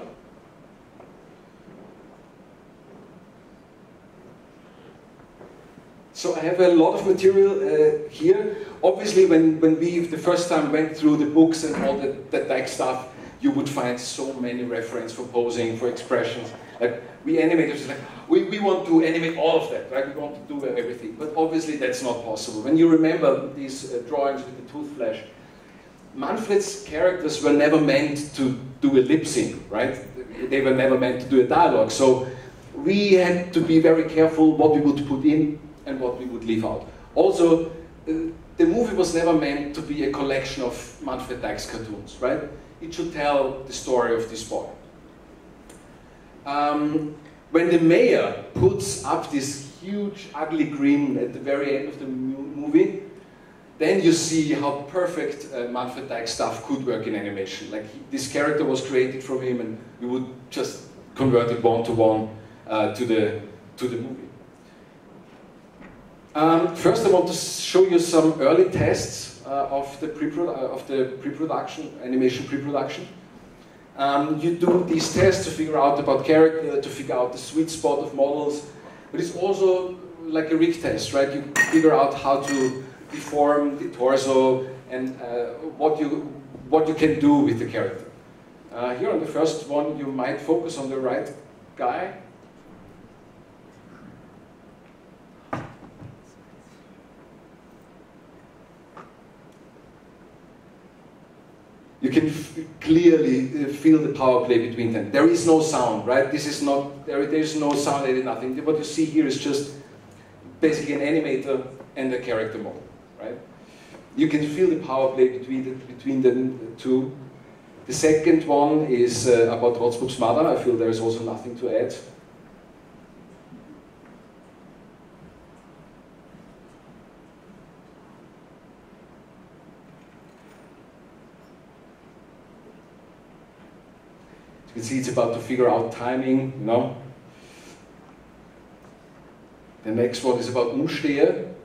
So I have a lot of material uh, here. Obviously, when, when we the first time went through the books and all the, the Deix stuff, you would find so many references for posing, for expressions. Like we animators, like we, we want to animate all of that, right? We want to do everything, but obviously that's not possible. When you remember these uh, drawings with the tooth flash, Manfred's characters were never meant to do a lip sync, right? They were never meant to do a dialogue. So we had to be very careful what we would put in and what we would leave out. Also, uh, the movie was never meant to be a collection of Manfred Deix cartoons, right? it should tell the story of this boy. Um, when the mayor puts up this huge ugly grin at the very end of the movie, then you see how perfect uh, Manfred Deix stuff could work in animation. Like he, this character was created from him, and we would just convert it one to one uh, to the to the movie. Um, first, I want to show you some early tests uh, of the pre uh, pre-production animation pre-production. Um, you do these tests to figure out about character, to figure out the sweet spot of models, but it's also like a rig test, right? You figure out how to deform the torso and uh, what you what you can do with the character. Uh, here on the first one, you might focus on the right guy you can clearly uh, feel the power play between them. There is no sound, right? This is not, there, there is no sound there is nothing. What you see here is just basically an animator and a character model, right? You can feel the power play between the, between the two. The second one is uh, about Rotzbub's mother. I feel there is also nothing to add. You see it's about to figure out timing, you know. The next one is about Umsteher.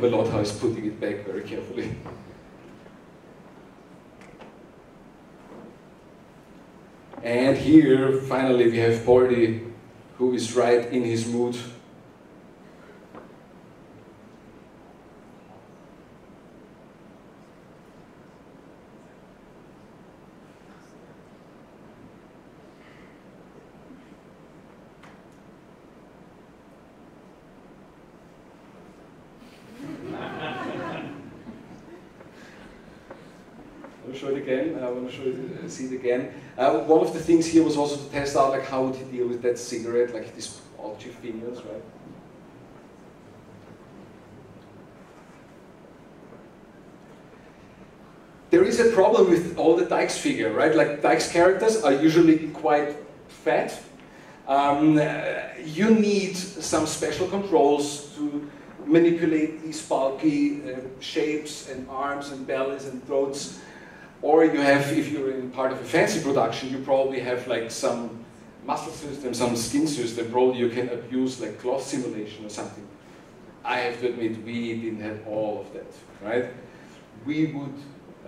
a lot how he's putting it back very carefully. And here, finally, we have Poldi, who is right in his mood. I'll show it again. Uh, I want to show it, uh, see it again. Uh, one of the things here was also to test out like how would he deal with that cigarette, like these algae fingers, right? There is a problem with all the Deix figure, right? Like Deix characters are usually quite fat. Um, you need some special controls to manipulate these bulky uh, shapes and arms and bellies and throats or you have, if you're in part of a fancy production, you probably have like some muscle system, some skin system, probably you can abuse like cloth simulation or something. I have to admit, we didn't have all of that, right? We would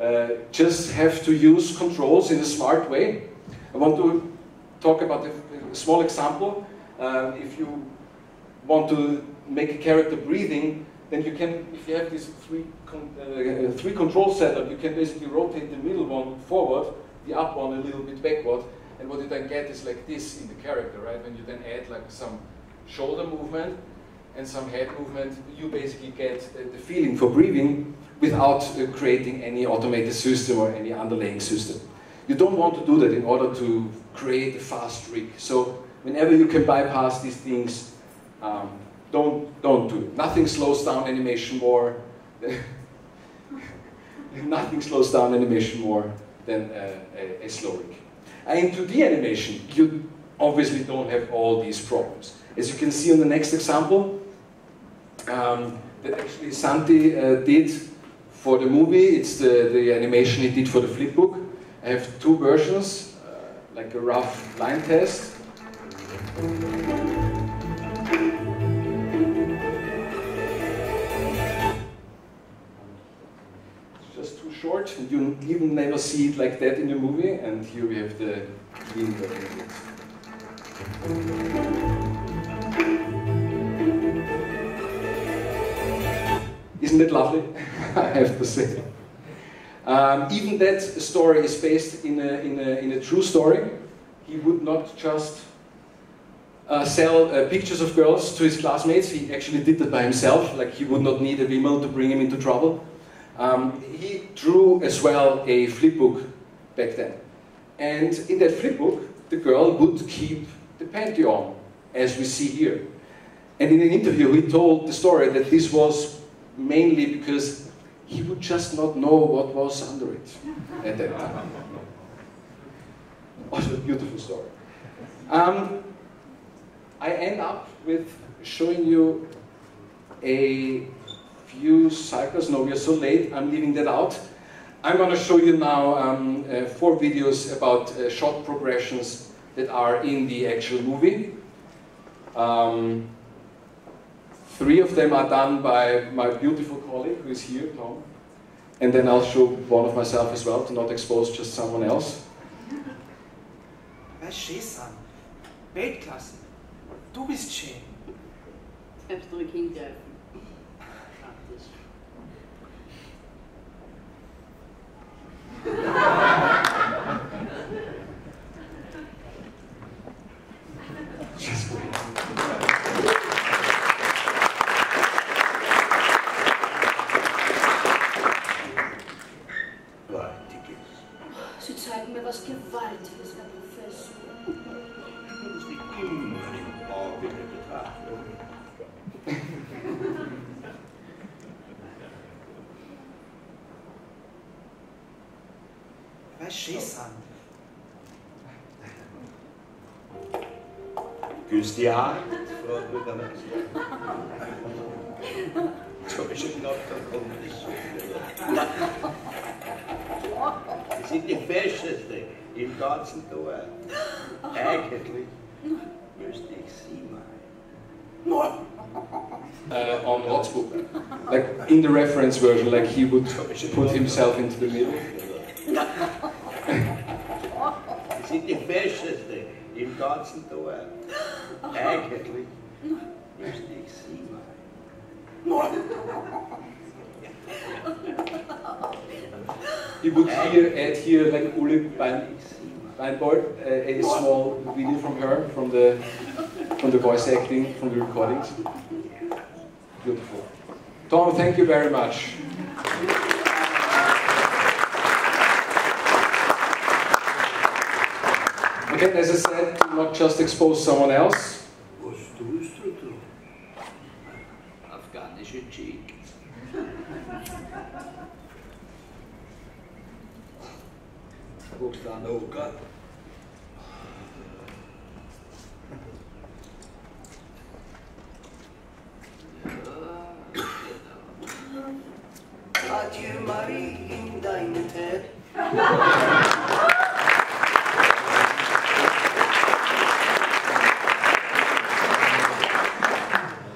uh, just have to use controls in a smart way. I want to talk about a, small example. Uh, if you want to make a character breathing, then you can, if you have this three, con uh, three control setup, you can basically rotate the middle one forward, the up one a little bit backward, and what you then get is like this in the character, right? When you then add like some shoulder movement and some head movement, you basically get uh, the feeling for breathing without uh, creating any automated system or any underlying system. You don't want to do that in order to create a fast rig. So whenever you can bypass these things, um, don't, don't do it. Nothing slows down animation more. nothing slows down animation more than a, a, a slow rig. And in 2D animation, you obviously don't have all these problems. As you can see on the next example, um, that actually Santi uh, did for the movie, it's the, the animation he did for the flipbook. I have two versions, uh, like a rough line test. And you even never see it like that in the movie, and here we have the. Isn't it lovely? I have to say. Um, even that story is based in a, in a, in a true story. He would not just uh, sell uh, pictures of girls to his classmates. He actually did that by himself. Like he would not need a Wimmel to bring him into trouble. Um, he drew as well a flipbook back then. And in that flipbook, the girl would keep the panty on, as we see here. And in an interview, he told the story that this was mainly because he would just not know what was under it at that time. What a beautiful story. Um, I end up with showing you a few cycles. No, we are so late, I'm leaving that out. I'm going to show you now um, uh, four videos about uh, shot progressions that are in the actual movie. Um, three of them are done by my beautiful colleague who is here, Tom. And then I'll show one of myself as well to not expose just someone else. Wer ist Schäsam? Weltklasse. Du bist schön. Selbst zurück hingreifen. Hand, Frau Bürgermeister. Ich gedacht, da kommt nicht so viel. Sie sind die festeste im ganzen Dorf. Eigentlich müsste ich Sie mal. uh, on Rotsbook. Like in the reference version, like he would put himself into the middle. Sie sind die festeste im ganzen Dorf. Müsste ich Sie mal. He would here add here like Uli Bein, Beinbold, uh, a small video from her, from the from the voice acting, from the recordings. Beautiful. Tom, thank you very much. Again, as I said, do not just expose someone else. Was tust du da? Afghanische Cheek. Guckst du an, oh Gott. Adieu Marie in deinem Tät.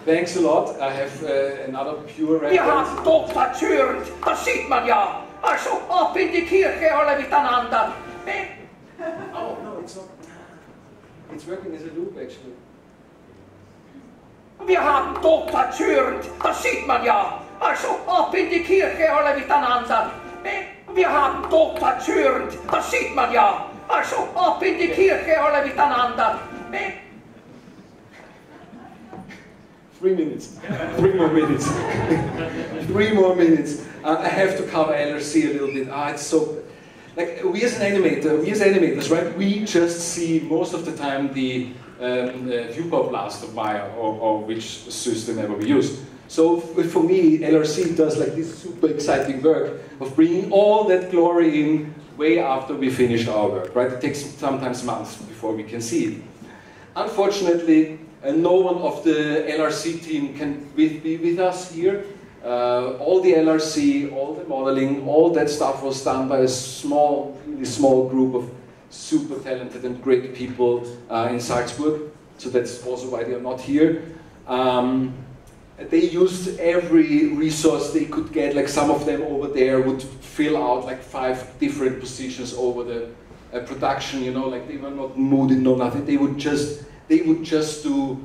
Thanks a lot. I have uh, another pure Wir reference. haben doch verzögert, das sieht man ja. Also ab in die Kirche alle miteinander. Oh, no, it's not. It's working as a loop actually. wir haben Dr. Türent, das sieht man ja. Also ab in die Kirche alle miteinander. Wir haben Dr. Türent, das sieht man ja. Also ab in die Kirche alle miteinander. Three minutes. Three more minutes. Three more minutes. Uh, I have to cover LRC a little bit. Ah, it's so. Like we as an animator, we as animators, right? We just see most of the time the um, uh, viewport blast of Maya or, or which system ever we use. So for me, LRC does like this super exciting work of bringing all that glory in way after we finish our work, right? It takes sometimes months before we can see it. Unfortunately, uh, no one of the LRC team can be, be with us here. Uh, all the LRC, all the modeling, all that stuff was done by a small, really small group of super talented and great people uh, in Salzburg. So that's also why they are not here. Um, they used every resource they could get. Like some of them over there would fill out like five different positions over the uh, production. You know, like they were not moody, no nothing. They would just they would just do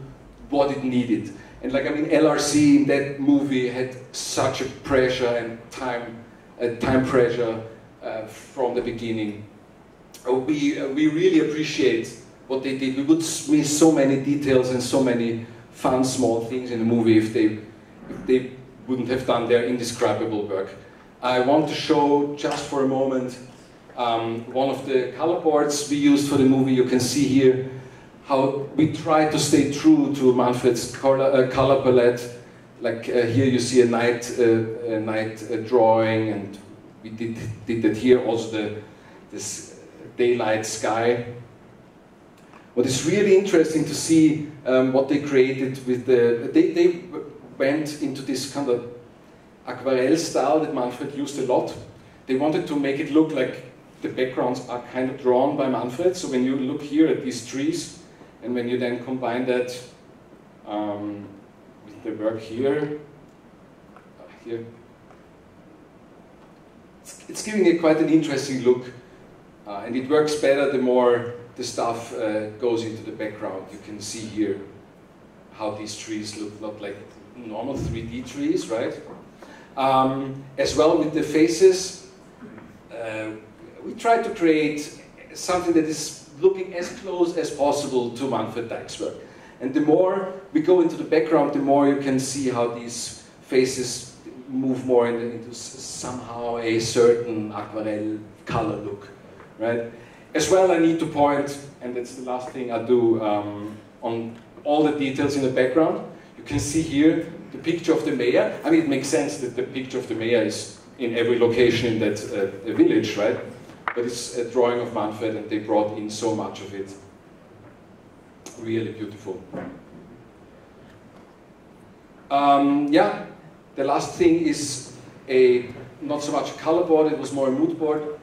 what it needed. And like I mean, LRC in that movie had such a pressure and time, uh, time pressure uh, from the beginning. Uh, we uh, we really appreciate what they did. We would miss so many details and so many fun small things in the movie if they if they wouldn't have done their indescribable work. I want to show just for a moment um, one of the color boards we used for the movie. You can see here how we try to stay true to Manfred's color, uh, color palette. Like uh, here you see a night, uh, a night drawing, and we did, did that here. Also the this daylight sky. What is really interesting to see um, what they created with the they, they went into this kind of aquarelle style that Manfred used a lot. They wanted to make it look like the backgrounds are kind of drawn by Manfred. So when you look here at these trees, and when you then combine that um, with the work here, here, it's, it's, giving it quite an interesting look. Uh, and it works better the more the stuff uh, goes into the background. You can see here how these trees look not like normal 3D trees, right? Um, as well with the faces, uh, we try to create something that is looking as close as possible to Manfred Deix' work. And the more we go into the background, the more you can see how these faces move more into, into somehow a certain aquarelle color look, right? As well, I need to point, and that's the last thing I do, um, on all the details in the background. You can see here the picture of the mayor. I mean, it makes sense that the picture of the mayor is in every location in that uh, village, right? But it's a drawing of Manfred and they brought in so much of it. Really beautiful. Um, yeah, the last thing is a not so much a color board, it was more a mood board.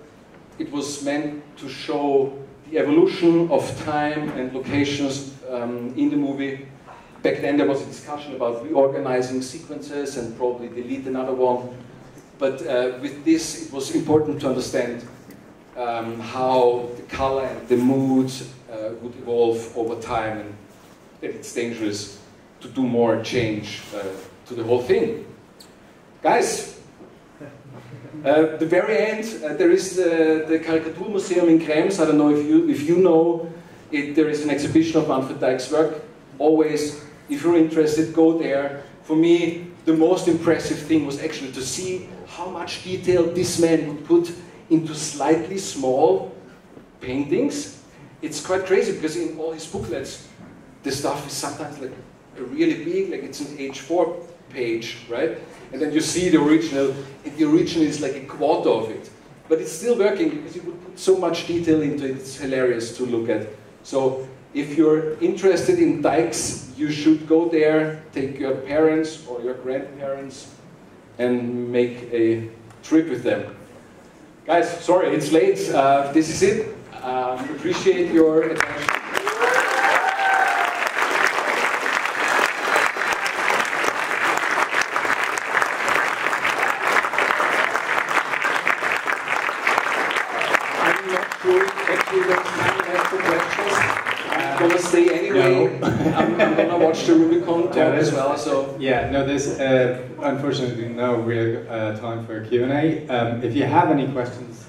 It was meant to show the evolution of time and locations um, in the movie. Back then there was a discussion about reorganizing sequences and probably delete another one. But uh, with this, it was important to understand um, how the color and the mood uh, would evolve over time and that it's dangerous to do more change uh, to the whole thing. Guys, uh, the very end, uh, there is the, the Caricature Museum in Krems. I don't know if you, if you know it, there is an exhibition of Manfred Deix' work. Always, if you're interested, go there. For me, the most impressive thing was actually to see how much detail this man would put into slightly small paintings. It's quite crazy because in all his booklets, the stuff is sometimes like really big, like it's an H4 page, right? And then you see the original, the original is like a quarter of it. But it's still working because you put so much detail into it, it's hilarious to look at. So if you're interested in Deix, you should go there, take your parents or your grandparents, and make a trip with them. Guys, sorry, it's late. Uh, this is it. Um, appreciate your attention. I'm not sure actually what time left for questions. Gonna stay anyway. I'm, I'm gonna watch the Rubicon talk Yeah, as well. So Yeah, no, this uh, unfortunately no real uh, time for Q&A. Um, if you have any questions,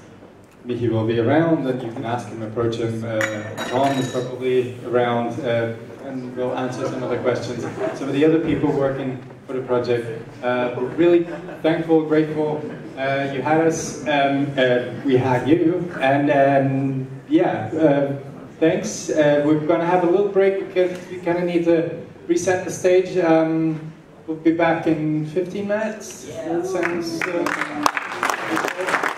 Mickey will be around and you can ask him, approach him. Uh, Tom is probably around uh, and will answer some of the questions. Some of the other people working for the project, uh, we're really thankful, grateful uh, you had us, um, uh, we had you, and um, yeah, uh, thanks. Uh, we're gonna have a little break because we kind of need to reset the stage. Um, we'll be back in 15 minutes. That sounds. Uh.